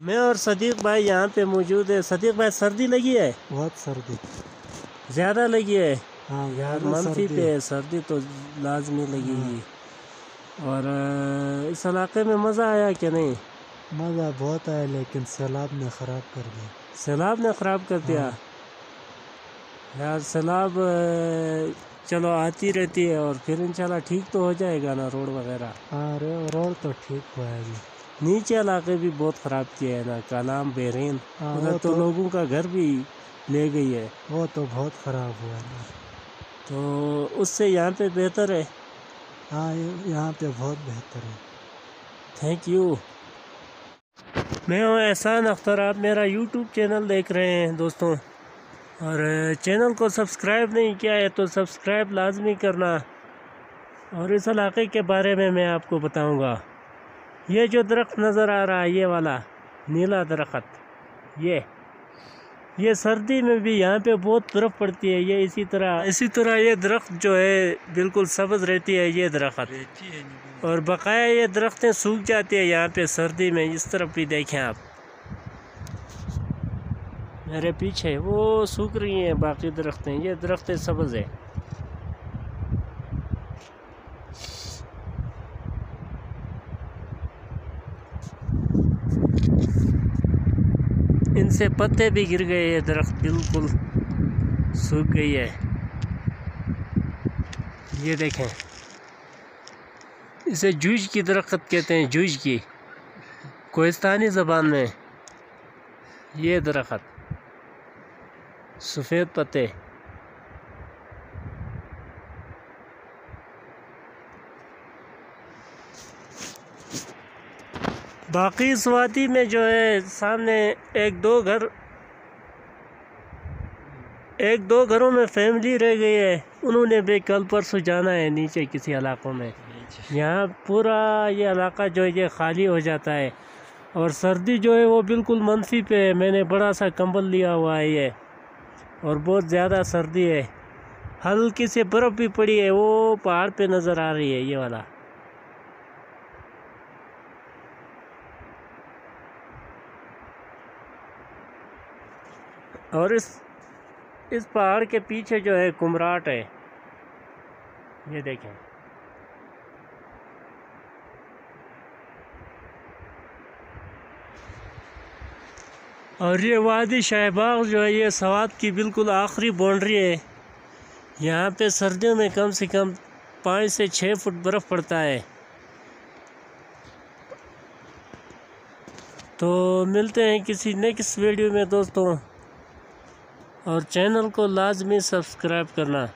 मैं और सदीक भाई यहाँ पे मौजूद है। सदीक भाई सर्दी लगी है? बहुत सर्दी। ज़्यादा लगी है? हाँ यार सर्दी पे है। है सर्दी तो लाजमी लगेगी और इस इलाके में मज़ा आया कि नहीं? मज़ा बहुत आया लेकिन सैलाब ने ख़राब कर दिया। सैलाब ने ख़राब कर दिया? हाँ। यार सैलाब चलो आती रहती है और फिर इंशाल्लाह ठीक तो हो जाएगा ना रोड वगैरह? हाँ रोड तो ठीक हुआ है अभी। नीचे इलाके भी बहुत ख़राब किए हैं ना कलाम बेरीन हाँ, उधर तो तो- लोगों का घर भी ले गई है। वो तो बहुत ख़राब हुआ है। तो उससे यहाँ पे बेहतर है। हाँ यहाँ पे बहुत बेहतर है। थैंक यू मैं हूँ एहसान अख्तर आप मेरा यूट्यूब चैनल देख रहे हैं दोस्तों। और चैनल को सब्सक्राइब नहीं किया है तो सब्सक्राइब लाजमी करना। और इस इलाके के बारे में मैं आपको बताऊँगा। ये जो दरख्त नज़र आ रहा है ये वाला नीला दरख्त ये ये सर्दी में भी यहाँ पे बहुत बर्फ़ पड़ती है ये इसी तरह इसी तरह ये दरख्त जो है बिल्कुल सब्ज़ रहती है ये दरख्त। और बकाया ये दरख्तें सूख जाती है यहाँ पे सर्दी में इस तरफ़ भी देखें आप। मेरे पीछे वो सूख रही हैं बाकी दरख्तें ये दरख्तें सब्ज़ है। इनसे पत्ते भी गिर गए ये दरख्त बिल्कुल सूख गई है। ये देखें। इसे जूझ की दरख्त कहते हैं, जूझ की। कोहिस्तानी ज़बान में ये दरख्त, सफ़ेद पत्ते। बाकी इस वादी में जो है, सामने एक दो घर, एक दो घरों में फैमिली रह गई है। उन्होंने भी कल परसों जाना है नीचे किसी इलाकों में। यहाँ पूरा ये इलाका जो है, ये खाली हो जाता है। और सर्दी जो है, वो बिल्कुल मनफी पे है। मैंने बड़ा सा कंबल लिया हुआ है ये। और बहुत ज़्यादा सर्दी है। हल्की सी बर्फ़ भी पड़ी है। वो पहाड़ पे नज़र आ रही है, ये वाला। और इस इस पहाड़ के पीछे जो है कुमराट है। ये देखें। और ये वादी शहबाग जो है, ये सवाद की बिल्कुल आखिरी बाउंड्री है। यहाँ पे सर्दियों में कम से कम पाँच से छः फुट बर्फ़ पड़ता है। तो मिलते हैं किसी नेक्स्ट वीडियो में, दोस्तों। और चैनल को लाजमी सब्सक्राइब करना।